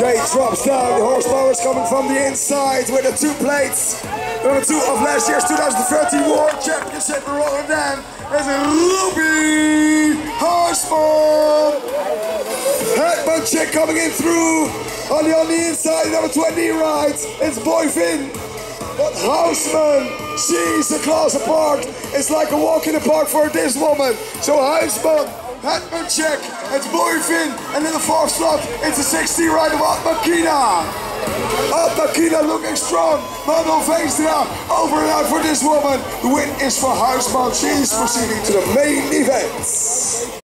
Gate drops down. The horsepower is coming from the inside with the two plates. Number two of last year's 2013 World Championship in Rotterdam is Ruby Huisman. Headbutt check coming in through on the on the inside. Number 20 right. It's Boyfin. But Huisman, she's a class apart. It's like a walk in the park for this woman. So Huisman, Hetman check, it's Boyfin, and in the fourth slot, it's a 60 right of Makina. Makina looking strong, Manuel Veenstra over and out for this woman. The win is for Huisman, she's proceeding to the main event.